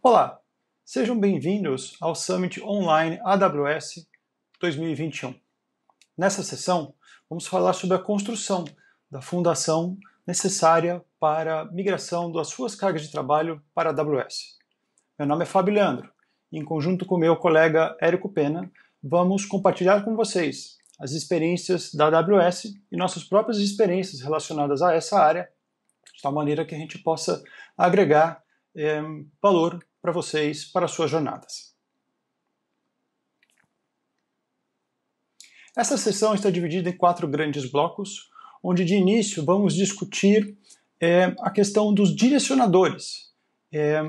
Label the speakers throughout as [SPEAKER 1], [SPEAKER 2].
[SPEAKER 1] Olá, sejam bem-vindos ao Summit Online AWS 2021. Nessa sessão, vamos falar sobre a construção da fundação necessária para a migração das suas cargas de trabalho para a AWS. Meu nome é Fábio Leandro e, em conjunto com meu colega Érico Pena, vamos compartilhar com vocês as experiências da AWS e nossas próprias experiências relacionadas a essa área, de tal maneira que a gente possa agregar é, valor para vocês, para suas jornadas. Essa sessão está dividida em quatro grandes blocos, onde de início vamos discutir é, a questão dos direcionadores, é,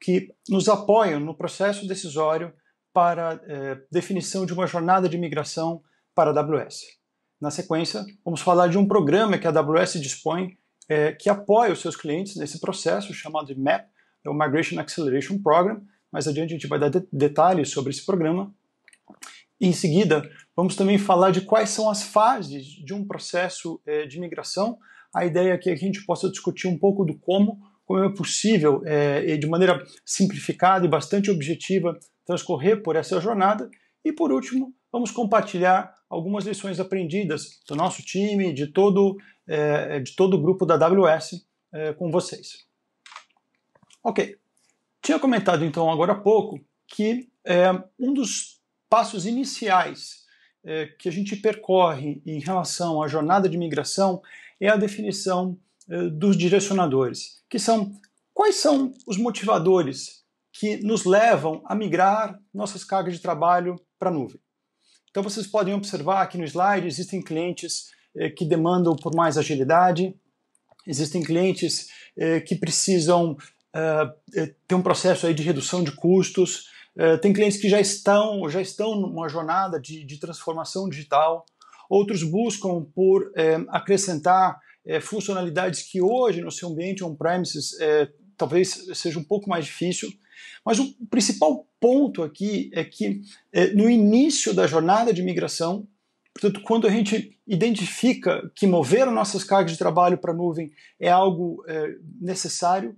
[SPEAKER 1] que nos apoiam no processo decisório para é, definição de uma jornada de migração para a AWS. Na sequência, vamos falar de um programa que a AWS dispõe é, que apoia os seus clientes nesse processo, chamado MAP, é o Migration Acceleration Program. Mais adiante a gente vai dar de detalhes sobre esse programa. Em seguida, vamos também falar de quais são as fases de um processo é, de migração. A ideia aqui é que a gente possa discutir um pouco do como, como é possível, é, de maneira simplificada e bastante objetiva, transcorrer por essa jornada. E por último, vamos compartilhar algumas lições aprendidas do nosso time, de todo, é, de todo o grupo da AWS é, com vocês. Ok. Tinha comentado então agora há pouco que é, um dos passos iniciais é, que a gente percorre em relação à jornada de migração é a definição é, dos direcionadores, que são quais são os motivadores que nos levam a migrar nossas cargas de trabalho para a nuvem. Então vocês podem observar aqui no slide existem clientes é, que demandam por mais agilidade, existem clientes é, que precisam uh, tem um processo aí de redução de custos, uh, tem clientes que já estão, já estão numa jornada de, de transformação digital, outros buscam por acrescentar funcionalidades que hoje no seu ambiente on-premises talvez seja um pouco mais difícil, mas o principal ponto aqui é que no início da jornada de migração, portanto, quando a gente identifica que mover nossas cargas de trabalho para a nuvem é algo necessário,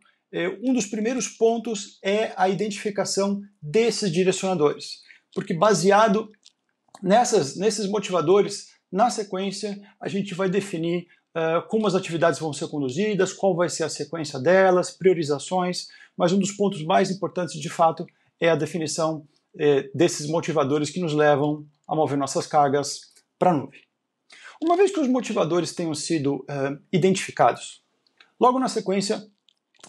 [SPEAKER 1] um dos primeiros pontos é a identificação desses direcionadores, porque baseado nessas, nesses motivadores, na sequência, a gente vai definir uh, como as atividades vão ser conduzidas, qual vai ser a sequência delas, priorizações, mas um dos pontos mais importantes, de fato, é a definição uh, desses motivadores que nos levam a mover nossas cargas para a nuvem. Uma vez que os motivadores tenham sido uh, identificados, logo na sequência,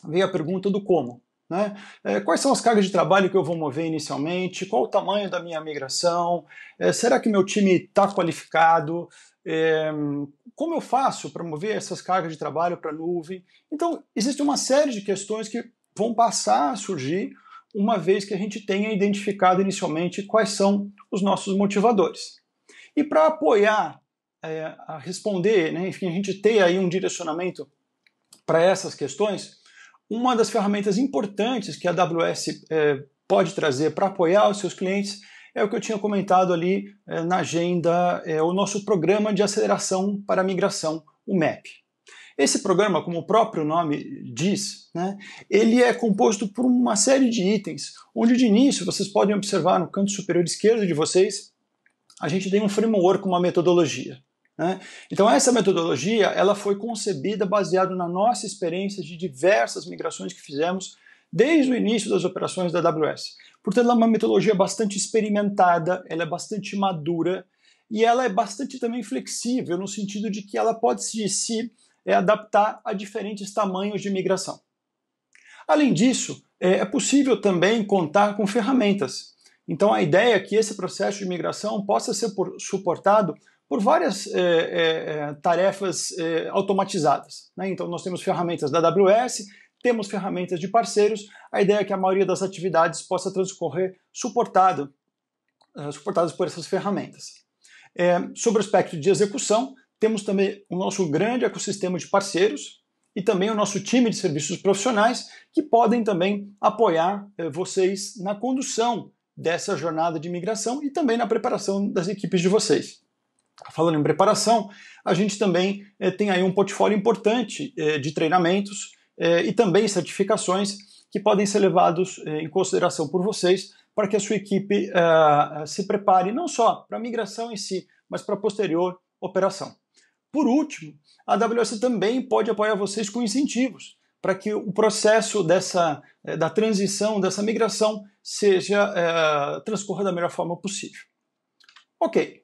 [SPEAKER 1] veio a pergunta do como. Né? É, quais são as cargas de trabalho que eu vou mover inicialmente? Qual o tamanho da minha migração? É, será que meu time está qualificado? É, como eu faço para mover essas cargas de trabalho para a nuvem? Então, existe uma série de questões que vão passar a surgir uma vez que a gente tenha identificado inicialmente quais são os nossos motivadores. E para apoiar é, a responder, né, enfim, a gente ter aí um direcionamento para essas questões, uma das ferramentas importantes que a AWS é, pode trazer para apoiar os seus clientes é o que eu tinha comentado ali é, na agenda, é, o nosso programa de aceleração para migração, o MAP. Esse programa, como o próprio nome diz, né, ele é composto por uma série de itens, onde de início vocês podem observar no canto superior esquerdo de vocês, a gente tem um framework, uma metodologia. Né? Então essa metodologia ela foi concebida baseado na nossa experiência de diversas migrações que fizemos desde o início das operações da AWS. Portanto, ela é uma metodologia bastante experimentada, ela é bastante madura e ela é bastante também flexível no sentido de que ela pode se, se é, adaptar a diferentes tamanhos de migração. Além disso, é, é possível também contar com ferramentas. Então, a ideia é que esse processo de migração possa ser por, suportado por várias é, é, tarefas é, automatizadas. Né? Então, nós temos ferramentas da AWS, temos ferramentas de parceiros. A ideia é que a maioria das atividades possa transcorrer suportado, suportadas por essas ferramentas. Sobre o aspecto de execução, temos também o nosso grande ecossistema de parceiros e também o nosso time de serviços profissionais que podem também apoiar vocês na condução dessa jornada de migração e também na preparação das equipes de vocês. Falando em preparação, a gente também é, tem aí um portfólio importante é, de treinamentos é, e também certificações que podem ser levados eh, em consideração por vocês para que a sua equipe uh, se prepare não só para a migração em si, mas para a posterior operação. Por último, a AWS também pode apoiar vocês com incentivos para que o processo dessa, eh, da transição, dessa migração, seja transcorra da melhor forma possível. Ok.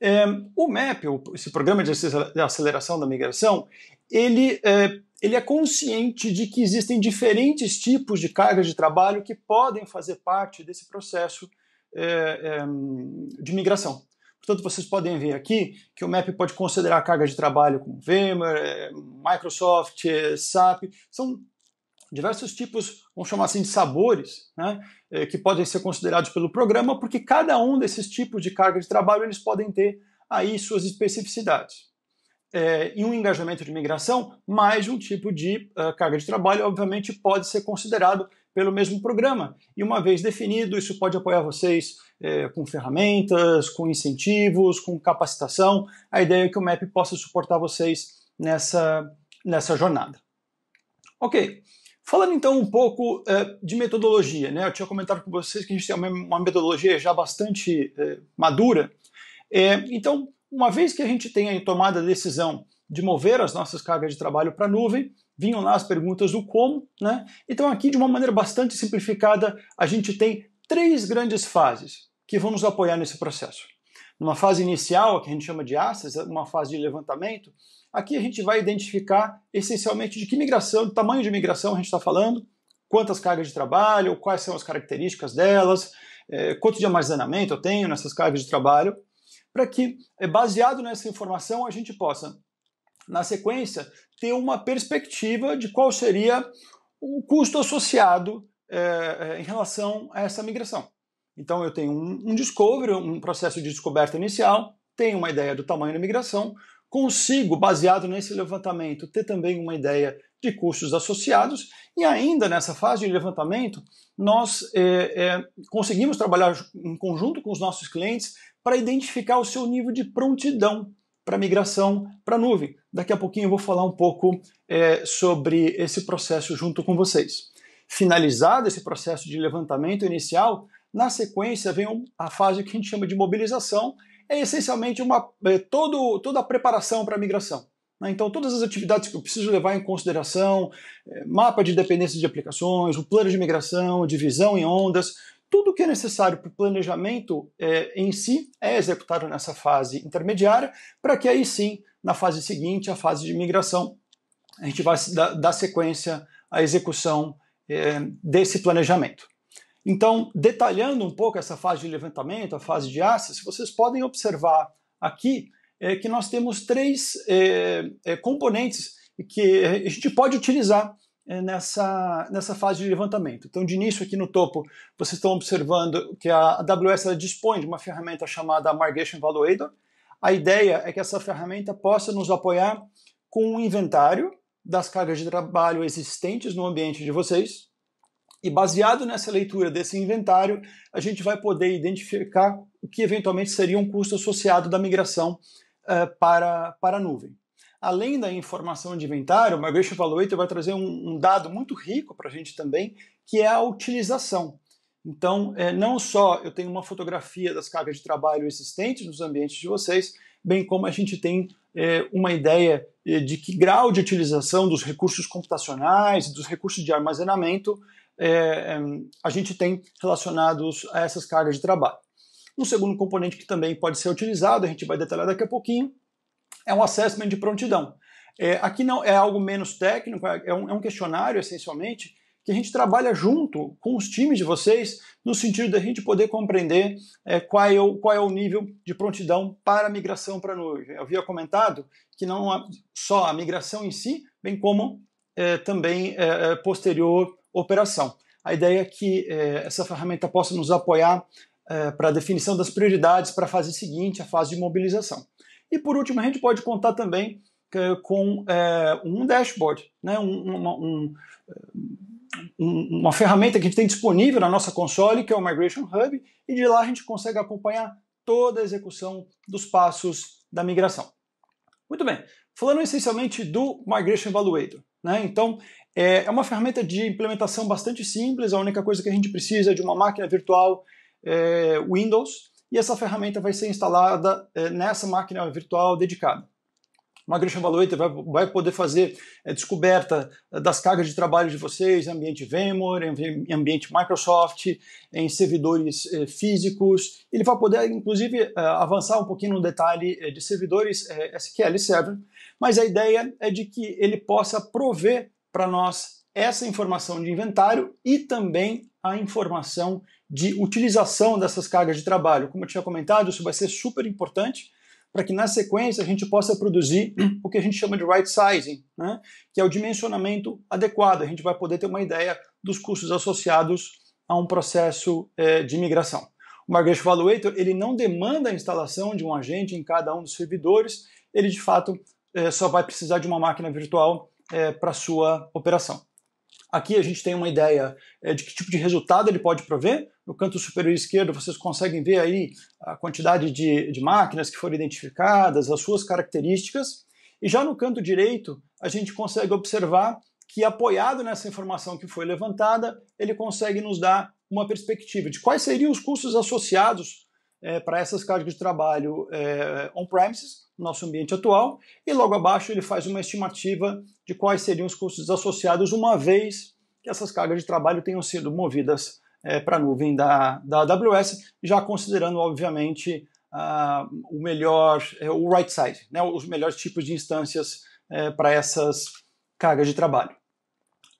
[SPEAKER 1] É, o MAP, esse programa de aceleração da migração, ele é, ele é consciente de que existem diferentes tipos de cargas de trabalho que podem fazer parte desse processo é, é, de migração. Portanto, vocês podem ver aqui que o MAP pode considerar carga de trabalho como VMware, é, Microsoft, é, SAP, são diversos tipos, vamos chamar assim, de sabores, né, é, que podem ser considerados pelo programa, porque cada um desses tipos de carga de trabalho eles podem ter aí suas especificidades é, em um engajamento de migração, mais um tipo de uh, carga de trabalho, obviamente, pode ser considerado pelo mesmo programa. E uma vez definido, isso pode apoiar vocês é, com ferramentas, com incentivos, com capacitação. A ideia é que o MAP possa suportar vocês nessa, nessa jornada. Ok. Falando então um pouco uh, de metodologia, né? eu tinha comentado com vocês que a gente tem uma, metodologia já bastante uh, madura. É, então, uma vez que a gente tenha tomado a decisão de mover as nossas cargas de trabalho para a nuvem, vinham lá as perguntas do como, né? Então aqui de uma maneira bastante simplificada, a gente tem três grandes fases que vão nos apoiar nesse processo. Numa fase inicial, que a gente chama de access, uma fase de levantamento, aqui a gente vai identificar essencialmente de que migração, do tamanho de migração a gente está falando, quantas cargas de trabalho, quais são as características delas, é, quanto de armazenamento eu tenho nessas cargas de trabalho, para que, é, baseado nessa informação, a gente possa, na sequência, ter uma perspectiva de qual seria o custo associado é, em relação a essa migração. Então, eu tenho um, um discovery, um processo de descoberta inicial, tenho uma ideia do tamanho da migração, consigo, baseado nesse levantamento, ter também uma ideia de custos associados e ainda nessa fase de levantamento nós é, é, conseguimos trabalhar em conjunto com os nossos clientes para identificar o seu nível de prontidão para migração para nuvem. Daqui a pouquinho eu vou falar um pouco é, sobre esse processo junto com vocês. Finalizado esse processo de levantamento inicial, na sequência vem a fase que a gente chama de mobilização, é essencialmente uma, é, todo, toda a preparação para a migração. Né? Então, todas as atividades que eu preciso levar em consideração, é, mapa de dependência de aplicações, o plano de migração, divisão em ondas, tudo que é necessário para o planejamento é, em si é executado nessa fase intermediária, para que aí sim, na fase seguinte, a fase de migração, a gente vai dar, sequência à execução é, desse planejamento. Então, detalhando um pouco essa fase de levantamento, a fase de access, vocês podem observar aqui é, que nós temos três é, é, componentes que a gente pode utilizar nessa, nessa fase de levantamento. Então, de início, aqui no topo, vocês estão observando que a AWS dispõe de uma ferramenta chamada Migration Evaluator. A ideia é que essa ferramenta possa nos apoiar com um inventário das cargas de trabalho existentes no ambiente de vocês. E baseado nessa leitura desse inventário, a gente vai poder identificar o que eventualmente seria um custo associado da migração uh, para, para a nuvem além da informação de inventário, o Migration Evaluator vai trazer um, um dado muito rico para a gente também, que é a utilização. Então, é, não só eu tenho uma fotografia das cargas de trabalho existentes nos ambientes de vocês, bem como a gente tem é, uma ideia de que grau de utilização dos recursos computacionais, dos recursos de armazenamento é, é, a gente tem relacionados a essas cargas de trabalho. Um segundo componente que também pode ser utilizado, a gente vai detalhar daqui a pouquinho, é um assessment de prontidão. É, aqui não é algo menos técnico, é, é um, é um, questionário essencialmente que a gente trabalha junto com os times de vocês no sentido da gente poder compreender é, qual, é o, qual é o nível de prontidão para a migração para a nuvem. Eu havia comentado que não só a migração em si, bem como é, também é, posterior operação. A ideia é que essa ferramenta possa nos apoiar para a definição das prioridades para a fase seguinte, a fase de mobilização. E por último, a gente pode contar também é, com um dashboard, né? Um, uma, um, uma ferramenta que a gente tem disponível na nossa console, que é o Migration Hub, e de lá a gente consegue acompanhar toda a execução dos passos da migração. Muito bem, falando essencialmente do Migration Evaluator. Né? Então, É, é uma ferramenta de implementação bastante simples, a única coisa que a gente precisa é de uma máquina virtual é, Windows, e essa ferramenta vai ser instalada é, nessa máquina virtual dedicada. O Evaluator vai, vai poder fazer é, descoberta das cargas de trabalho de vocês em ambiente VMware, em ambiente Microsoft, em servidores é, físicos. Ele vai poder, inclusive, é, avançar um pouquinho no detalhe é, de servidores é, SQL Server, mas a ideia é de que ele possa prover para nós essa informação de inventário e também a informação de utilização dessas cargas de trabalho. Como eu tinha comentado, isso vai ser super importante para que na sequência a gente possa produzir o que a gente chama de right sizing, né? que é o dimensionamento adequado. A gente vai poder ter uma ideia dos custos associados a um processo eh, de migração. O Migration Evaluator ele não demanda a instalação de um agente em cada um dos servidores, ele de fato eh, só vai precisar de uma máquina virtual eh, para sua operação. Aqui a gente tem uma ideia é, de que tipo de resultado ele pode prover. No canto superior esquerdo vocês conseguem ver aí a quantidade de, de máquinas que foram identificadas, as suas características. E já no canto direito a gente consegue observar que apoiado nessa informação que foi levantada, ele consegue nos dar uma perspectiva de quais seriam os custos associados é, para essas cargas de trabalho é, on-premises, no nosso ambiente atual, e logo abaixo ele faz uma estimativa de quais seriam os custos associados uma vez que essas cargas de trabalho tenham sido movidas é, para a nuvem da, da AWS, já considerando, obviamente, o melhor, é, o right side, né, os melhores tipos de instâncias é, para essas cargas de trabalho.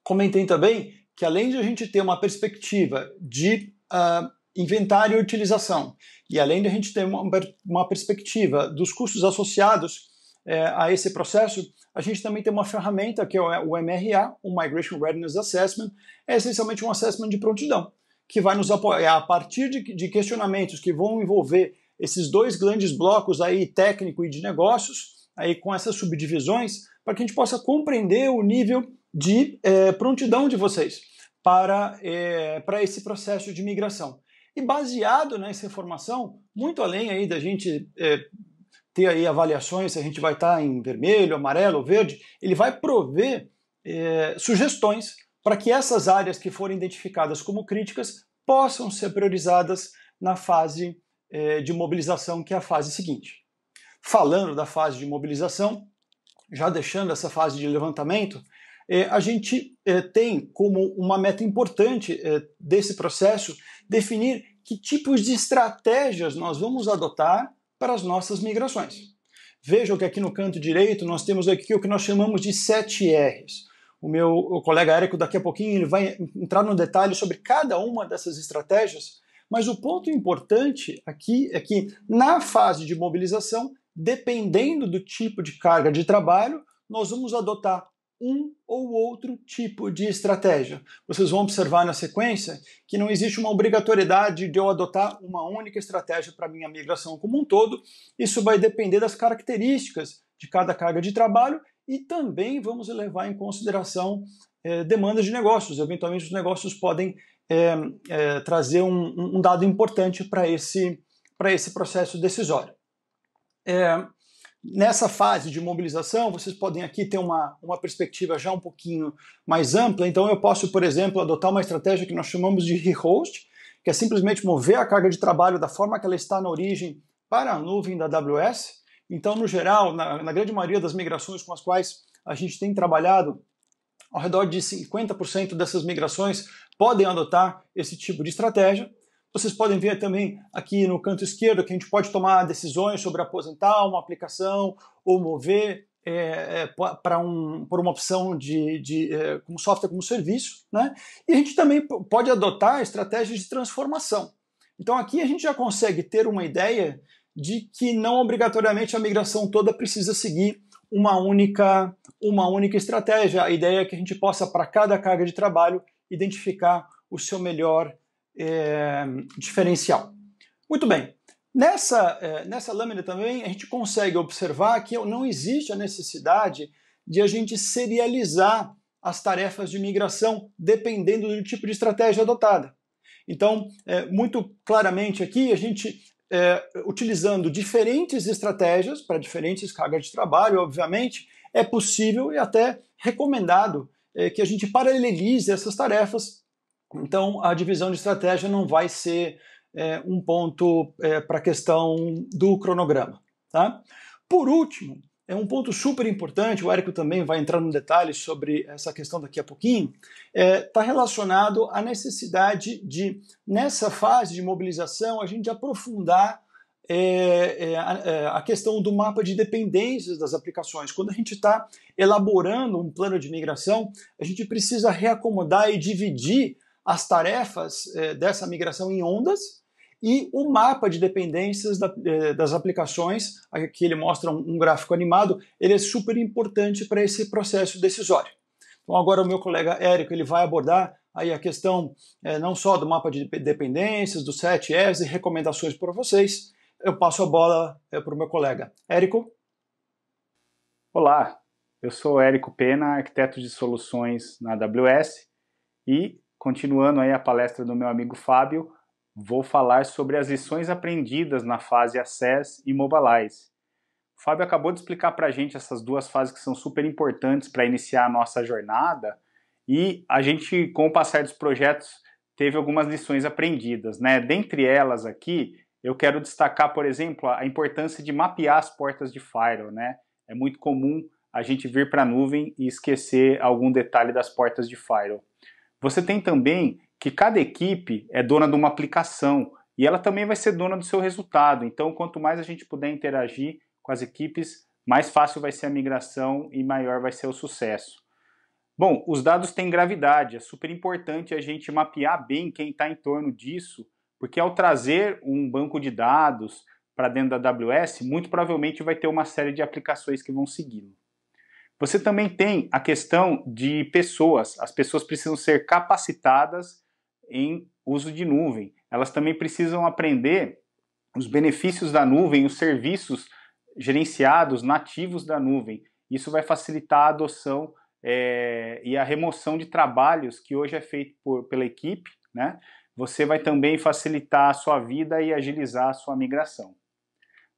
[SPEAKER 1] Comentei também que além de a gente ter uma perspectiva de uh, inventário e utilização, e além de a gente ter uma, uma perspectiva dos custos associados é, a esse processo, a gente também tem uma ferramenta que é o MRA, o Migration Readiness Assessment, é essencialmente um assessment de prontidão, que vai nos apoiar a partir de, de questionamentos que vão envolver esses dois grandes blocos aí, técnico e de negócios, aí com essas subdivisões, para que a gente possa compreender o nível de é, prontidão de vocês para, é, para esse processo de migração. E baseado nessa informação, muito além aí da gente é, ter aí avaliações se a gente vai estar em vermelho, amarelo ou verde, ele vai prover é, sugestões para que essas áreas que forem identificadas como críticas possam ser priorizadas na fase é, de mobilização, que é a fase seguinte. Falando da fase de mobilização, já deixando essa fase de levantamento, é, a gente é, tem como uma meta importante é, desse processo definir que tipos de estratégias nós vamos adotar para as nossas migrações. Vejam que aqui no canto direito nós temos aqui o que nós chamamos de 7 R's. O meu o colega Érico daqui a pouquinho ele vai entrar no detalhe sobre cada uma dessas estratégias, mas o ponto importante aqui é que na fase de mobilização, dependendo do tipo de carga de trabalho, nós vamos adotar um ou outro tipo de estratégia. Vocês vão observar na sequência que não existe uma obrigatoriedade de eu adotar uma única estratégia para minha migração como um todo. Isso vai depender das características de cada carga de trabalho e também vamos levar em consideração é, demandas de negócios. Eventualmente, os negócios podem é, é, trazer um, um, dado importante para esse, esse processo decisório. Nessa fase de mobilização, vocês podem aqui ter uma, uma perspectiva já um pouquinho mais ampla. Então, eu posso, por exemplo, adotar uma estratégia que nós chamamos de rehost, que é simplesmente mover a carga de trabalho da forma que ela está na origem para a nuvem da AWS. Então, no geral, na, na grande maioria das migrações com as quais a gente tem trabalhado, ao redor de 50% dessas migrações podem adotar esse tipo de estratégia. Vocês podem ver também aqui no canto esquerdo que a gente pode tomar decisões sobre aposentar uma aplicação ou mover é, é, para um, por uma opção de, de é, como software como serviço, né? E a gente também pode adotar estratégias de transformação. Então aqui a gente já consegue ter uma ideia de que não obrigatoriamente a migração toda precisa seguir uma única uma única estratégia. A ideia é que a gente possa para cada carga de trabalho identificar o seu melhor é, diferencial. Muito bem. Nessa, é, nessa lâmina também a gente consegue observar que não existe a necessidade de a gente serializar as tarefas de migração dependendo do tipo de estratégia adotada. Então, é, muito claramente aqui, a gente, é, utilizando diferentes estratégias para diferentes cargas de trabalho, obviamente, é possível e até recomendado é, que a gente paralelize essas tarefas. Então, a divisão de estratégia não vai ser é, um ponto é, para a questão do cronograma. Tá? Por último, é um ponto super importante, o Érico também vai entrar no detalhe sobre essa questão daqui a pouquinho, está é, tá relacionado à necessidade de, nessa fase de mobilização, a gente aprofundar é, é, a, é, a, questão do mapa de dependências das aplicações. Quando a gente está elaborando um plano de migração, a gente precisa reacomodar e dividir as tarefas é, dessa migração em ondas e o mapa de dependências da, é, das aplicações, aqui ele mostra um, um gráfico animado, ele é super importante para esse processo decisório. Então agora o meu colega Érico ele vai abordar aí a questão é, não só do mapa de dependências, do 7S e recomendações para vocês, eu passo a bola é, para o meu colega. Érico?
[SPEAKER 2] Olá, eu sou Érico Pena, arquiteto de soluções na AWS e, continuando aí a palestra do meu amigo Fábio, vou falar sobre as lições aprendidas na fase Access e Mobilize. O Fábio acabou de explicar para a gente essas duas fases que são super importantes para iniciar a nossa jornada e a gente, com o passar dos projetos, teve algumas lições aprendidas. Né? Dentre elas aqui, eu quero destacar, por exemplo, a importância de mapear as portas de firewall, né? É muito comum a gente vir para a nuvem e esquecer algum detalhe das portas de firewall. Você tem também que cada equipe é dona de uma aplicação e ela também vai ser dona do seu resultado. Então, quanto mais a gente puder interagir com as equipes, mais fácil vai ser a migração e maior vai ser o sucesso. Bom, os dados têm gravidade, é super importante a gente mapear bem quem está em torno disso porque ao trazer um banco de dados para dentro da AWS, muito provavelmente vai ter uma série de aplicações que vão segui-lo. Você também tem a questão de pessoas. As pessoas precisam ser capacitadas em uso de nuvem. Elas também precisam aprender os benefícios da nuvem, os serviços gerenciados nativos da nuvem. Isso vai facilitar a adoção é, e a remoção de trabalhos que hoje é feito por, pela equipe, né? você vai também facilitar a sua vida e agilizar a sua migração.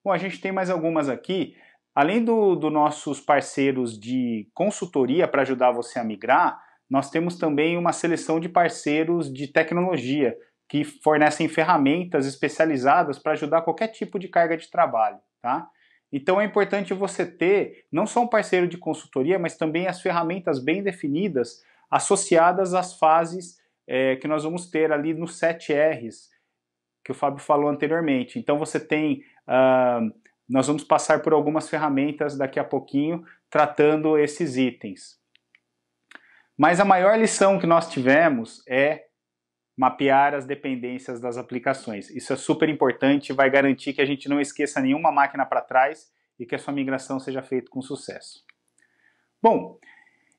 [SPEAKER 2] Bom, a gente tem mais algumas aqui. Além dos do nossos parceiros de consultoria para ajudar você a migrar, nós temos também uma seleção de parceiros de tecnologia que fornecem ferramentas especializadas para ajudar qualquer tipo de carga de trabalho, tá? Então é importante você ter não só um parceiro de consultoria, mas também as ferramentas bem definidas associadas às fases é, que nós vamos ter ali nos 7 R's, que o Fábio falou anteriormente. Então você tem. Uh, nós vamos passar por algumas ferramentas daqui a pouquinho tratando esses itens. Mas a maior lição que nós tivemos é mapear as dependências das aplicações. Isso é super importante, vai garantir que a gente não esqueça nenhuma máquina para trás e que a sua migração seja feita com sucesso. Bom,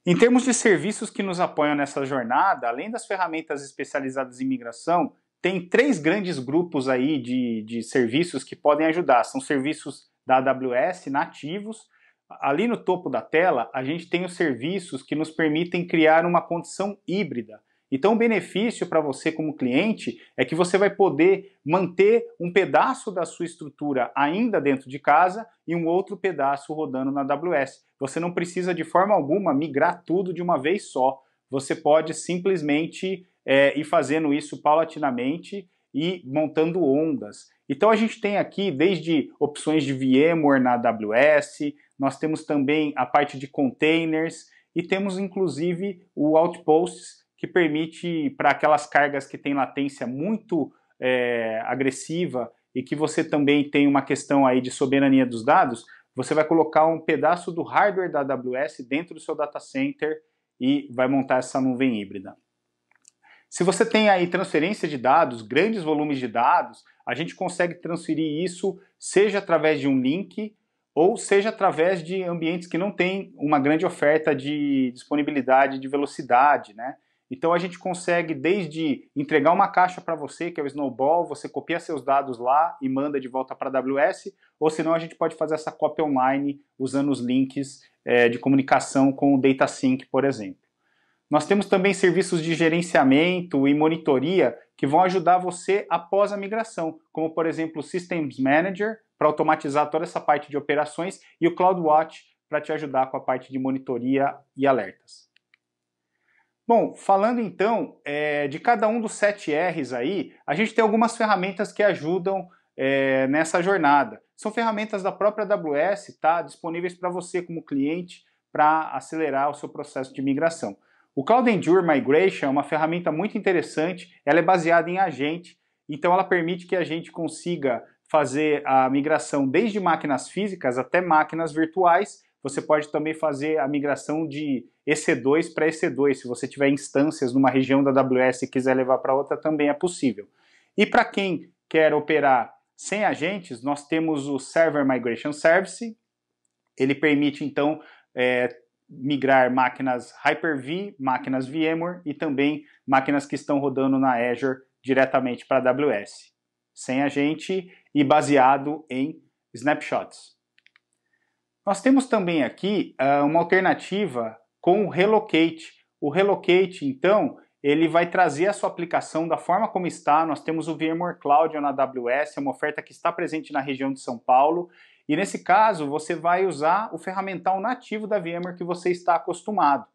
[SPEAKER 2] em termos de serviços que nos apoiam nessa jornada, além das ferramentas especializadas em migração, tem três grandes grupos aí de, de serviços que podem ajudar. São serviços da AWS nativos. Ali no topo da tela, a gente tem os serviços que nos permitem criar uma condição híbrida. Então, o benefício para você como cliente é que você vai poder manter um pedaço da sua estrutura ainda dentro de casa e um outro pedaço rodando na AWS. Você não precisa de forma alguma migrar tudo de uma vez só. Você pode simplesmente é, ir fazendo isso paulatinamente e montando ondas. Então a gente tem aqui desde opções de VMware na AWS, nós temos também a parte de containers e temos inclusive o Outposts que permite para aquelas cargas que têm latência muito é, agressiva e que você também tem uma questão aí de soberania dos dados, você vai colocar um pedaço do hardware da AWS dentro do seu data center e vai montar essa nuvem híbrida. Se você tem aí transferência de dados, grandes volumes de dados, a gente consegue transferir isso seja através de um link ou seja através de ambientes que não têm uma grande oferta de disponibilidade de velocidade, né? Então a gente consegue desde entregar uma caixa para você, que é o Snowball, você copia seus dados lá e manda de volta para a AWS, ou senão a gente pode fazer essa cópia online usando os links é, de comunicação com o DataSync, por exemplo. Nós temos também serviços de gerenciamento e monitoria que vão ajudar você após a migração, como por exemplo o Systems Manager, para automatizar toda essa parte de operações, e o CloudWatch, para te ajudar com a parte de monitoria e alertas. Bom, falando então é, de cada um dos sete R's aí, a gente tem algumas ferramentas que ajudam é, nessa jornada. São ferramentas da própria AWS, tá? Disponíveis para você como cliente para acelerar o seu processo de migração. O Cloud Endure Migration é uma ferramenta muito interessante, ela é baseada em agente, então ela permite que a gente consiga fazer a migração desde máquinas físicas até máquinas virtuais. Você pode também fazer a migração de EC2 para EC2. Se você tiver instâncias numa região da AWS e quiser levar para outra, também é possível. E para quem quer operar sem agentes, nós temos o Server Migration Service. Ele permite, então, é, migrar máquinas Hyper-V, máquinas VMware e também máquinas que estão rodando na Azure diretamente para a AWS, sem agente e baseado em snapshots. Nós temos também aqui uh, uma alternativa com o Relocate. O Relocate, então, ele vai trazer a sua aplicação da forma como está. Nós temos o VMware Cloud na AWS, é uma oferta que está presente na região de São Paulo. E nesse caso, você vai usar o ferramental nativo da VMware que você está acostumado.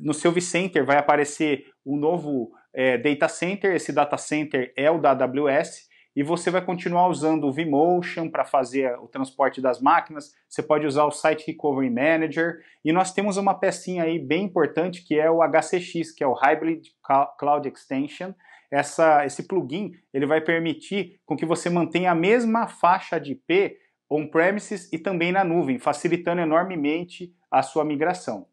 [SPEAKER 2] No seu vCenter vai aparecer o um novo é, data center, esse data center é o da AWS, e você vai continuar usando o vMotion para fazer o transporte das máquinas, você pode usar o Site Recovery Manager, e nós temos uma pecinha aí bem importante que é o HCX, que é o Hybrid Cloud Extension. Essa, esse plugin ele vai permitir com que você mantenha a mesma faixa de IP on-premises e também na nuvem, facilitando enormemente a sua migração.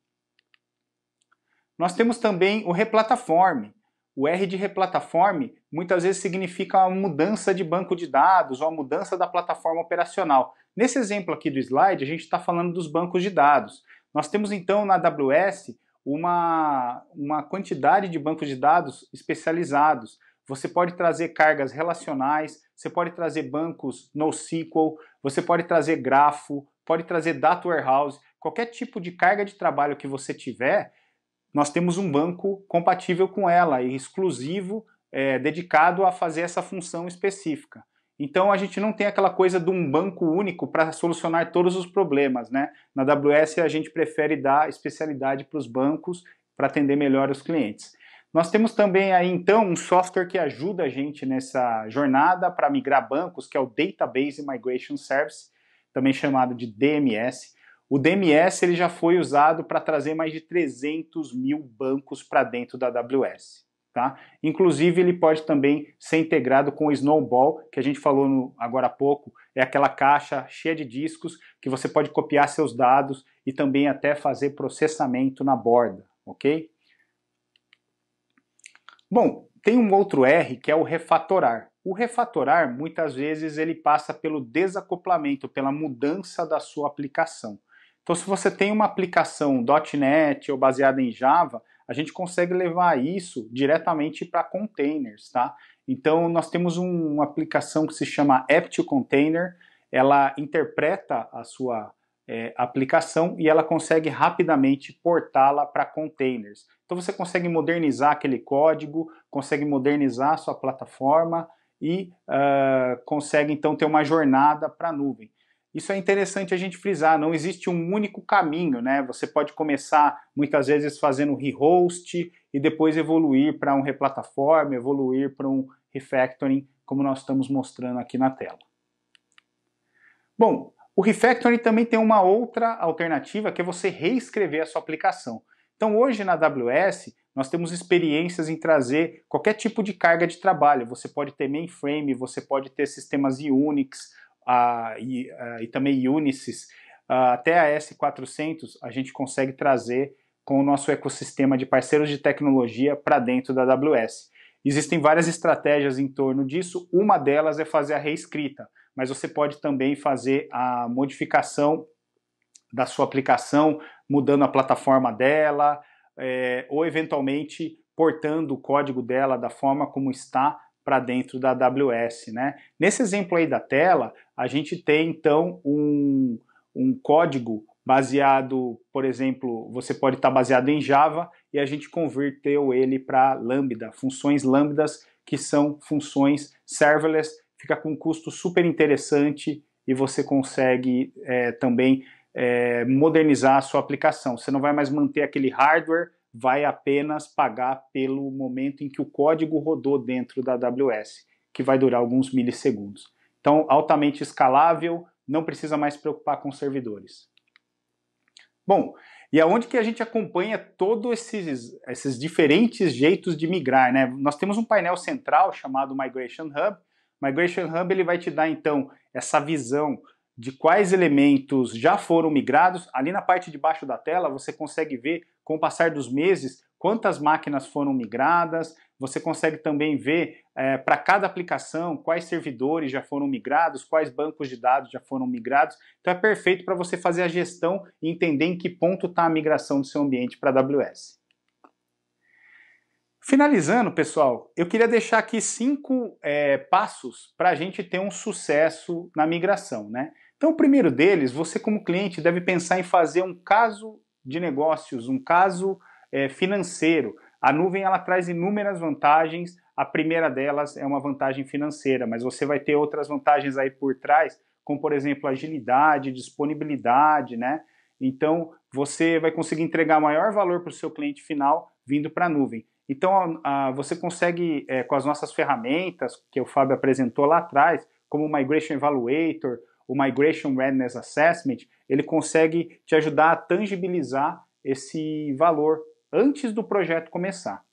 [SPEAKER 2] Nós temos também o Replataform, o R de replataforme muitas vezes significa uma mudança de banco de dados ou a mudança da plataforma operacional. Nesse exemplo aqui do slide, a gente está falando dos bancos de dados. Nós temos então na AWS uma, uma quantidade de bancos de dados especializados. Você pode trazer cargas relacionais, você pode trazer bancos NoSQL, você pode trazer grafo, pode trazer data warehouse, qualquer tipo de carga de trabalho que você tiver, nós temos um banco compatível com ela e exclusivo, é, dedicado a fazer essa função específica. Então a gente não tem aquela coisa de um banco único para solucionar todos os problemas, né? Na AWS a gente prefere dar especialidade para os bancos para atender melhor os clientes. Nós temos também aí então um software que ajuda a gente nessa jornada para migrar bancos, que é o Database Migration Service, também chamado de DMS. O DMS ele já foi usado para trazer mais de 300 mil bancos para dentro da AWS. Tá? Inclusive, ele pode também ser integrado com o Snowball, que a gente falou no, agora há pouco, é aquela caixa cheia de discos que você pode copiar seus dados e também até fazer processamento na borda, ok? Bom, tem um outro R que é o refatorar. O refatorar, muitas vezes, ele passa pelo desacoplamento, pela mudança da sua aplicação. Então, se você tem uma aplicação .NET ou baseada em Java, a gente consegue levar isso diretamente para containers, tá? Então, nós temos um, uma aplicação que se chama App2Container, ela interpreta a sua é, aplicação e ela consegue rapidamente portá-la para containers. Então, você consegue modernizar aquele código, consegue modernizar a sua plataforma e uh, consegue, então, ter uma jornada para a nuvem. Isso é interessante a gente frisar, não existe um único caminho, né? Você pode começar muitas vezes fazendo rehost e depois evoluir para um replataforma, evoluir para um refactoring, como nós estamos mostrando aqui na tela. Bom, o refactoring também tem uma outra alternativa que é você reescrever a sua aplicação. Então hoje na AWS nós temos experiências em trazer qualquer tipo de carga de trabalho. Você pode ter mainframe, você pode ter sistemas Unix, a, e, a, e também Unisys, até a S400 a gente consegue trazer com o nosso ecossistema de parceiros de tecnologia para dentro da AWS. Existem várias estratégias em torno disso, uma delas é fazer a reescrita, mas você pode também fazer a modificação da sua aplicação, mudando a plataforma dela, é, ou eventualmente portando o código dela da forma como está para dentro da AWS. Né? Nesse exemplo aí da tela, a gente tem então um, um código baseado, por exemplo, você pode estar baseado em Java e a gente converteu ele para Lambda, funções Lambdas que são funções serverless, fica com um custo super interessante e você consegue é, também é, modernizar a sua aplicação. Você não vai mais manter aquele hardware vai apenas pagar pelo momento em que o código rodou dentro da AWS, que vai durar alguns milissegundos. Então, altamente escalável, não precisa mais se preocupar com servidores. Bom, e aonde que a gente acompanha todos esses, esses diferentes jeitos de migrar, né? Nós temos um painel central chamado Migration Hub. Migration Hub ele vai te dar então essa visão de quais elementos já foram migrados. Ali na parte de baixo da tela você consegue ver, com o passar dos meses, quantas máquinas foram migradas. Você consegue também ver é, para cada aplicação quais servidores já foram migrados, quais bancos de dados já foram migrados. Então é perfeito para você fazer a gestão e entender em que ponto está a migração do seu ambiente para AWS. Finalizando, pessoal, eu queria deixar aqui cinco é, passos para a gente ter um sucesso na migração. Né? Então, o primeiro deles, você como cliente deve pensar em fazer um caso de negócios, um caso é, financeiro. A nuvem ela traz inúmeras vantagens. A primeira delas é uma vantagem financeira, mas você vai ter outras vantagens aí por trás, como por exemplo agilidade, disponibilidade, né? Então você vai conseguir entregar maior valor para o seu cliente final vindo para a nuvem. Então a, a, você consegue é, com as nossas ferramentas que o Fábio apresentou lá atrás, como o Migration Evaluator, o Migration Readiness Assessment, ele consegue te ajudar a tangibilizar esse valor antes do projeto começar.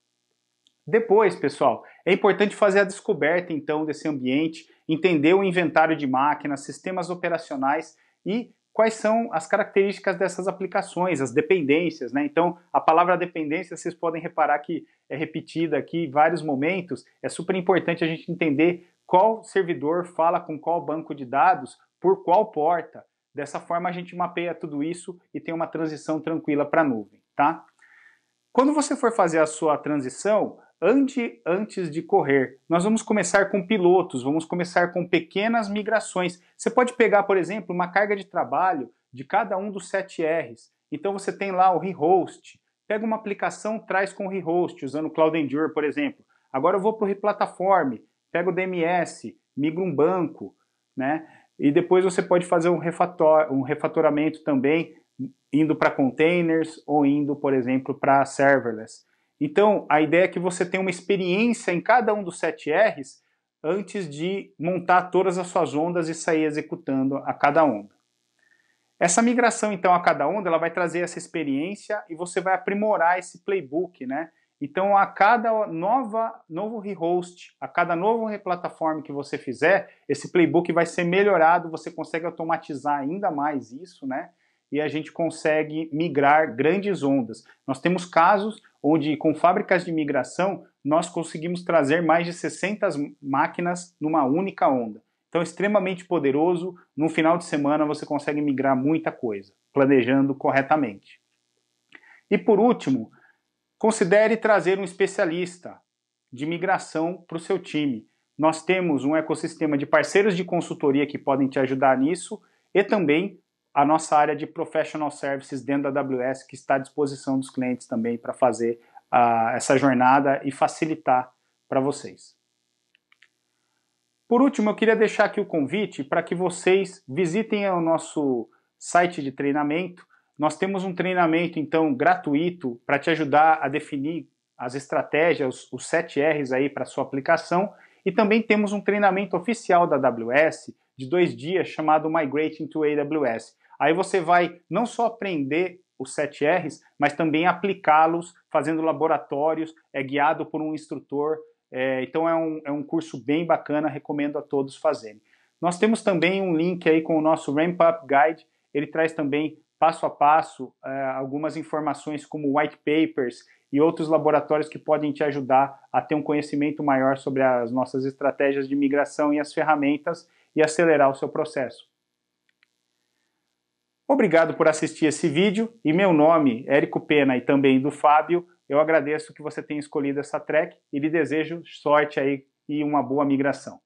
[SPEAKER 2] Depois, pessoal, é importante fazer a descoberta então desse ambiente, entender o inventário de máquinas, sistemas operacionais e quais são as características dessas aplicações, as dependências, né? Então, a palavra dependência, vocês podem reparar que é repetida aqui em vários momentos. É super importante a gente entender qual servidor fala com qual banco de dados, por qual porta. Dessa forma, a gente mapeia tudo isso e tem uma transição tranquila para a nuvem, tá? Quando você for fazer a sua transição, ande antes de correr. Nós vamos começar com pilotos, vamos começar com pequenas migrações. Você pode pegar, por exemplo, uma carga de trabalho de cada um dos 7 R's. Então você tem lá o rehost. Pega uma aplicação, traz com o rehost, usando o Cloud Endure, por exemplo. Agora eu vou para o replataforme, pego o DMS, migro um banco, né? E depois você pode fazer um, refator, um refatoramento também, indo para containers ou indo, por exemplo, para serverless. Então, a ideia é que você tenha uma experiência em cada um dos 7Rs antes de montar todas as suas ondas e sair executando a cada onda. Essa migração, então, a cada onda, ela vai trazer essa experiência e você vai aprimorar esse playbook, né? Então, a cada nova, novo rehost, a cada novo replataforma que você fizer, esse playbook vai ser melhorado, você consegue automatizar ainda mais isso, né? E a gente consegue migrar grandes ondas. Nós temos casos onde, com fábricas de migração, nós conseguimos trazer mais de 60 máquinas numa única onda. Então, extremamente poderoso. No final de semana, você consegue migrar muita coisa, planejando corretamente. E por último, Considere trazer um especialista de migração para o seu time. Nós temos um ecossistema de parceiros de consultoria que podem te ajudar nisso e também a nossa área de professional services dentro da AWS que está à disposição dos clientes também para fazer uh, essa jornada e facilitar para vocês. Por último, eu queria deixar aqui o convite para que vocês visitem o nosso site de treinamento nós temos um treinamento, então, gratuito para te ajudar a definir as estratégias, os 7 R's aí para sua aplicação. E também temos um treinamento oficial da AWS de dois dias chamado Migrating to AWS. Aí você vai não só aprender os 7 R's, mas também aplicá-los fazendo laboratórios, é guiado por um instrutor. É, então é um, é um curso bem bacana, recomendo a todos fazerem. Nós temos também um link aí com o nosso Ramp Up Guide, ele traz também passo a passo é, algumas informações como white papers e outros laboratórios que podem te ajudar a ter um conhecimento maior sobre as nossas estratégias de migração e as ferramentas e acelerar o seu processo. Obrigado por assistir esse vídeo e meu nome, Érico Pena e também do Fábio, eu agradeço que você tenha escolhido essa track e lhe desejo sorte aí e uma boa migração.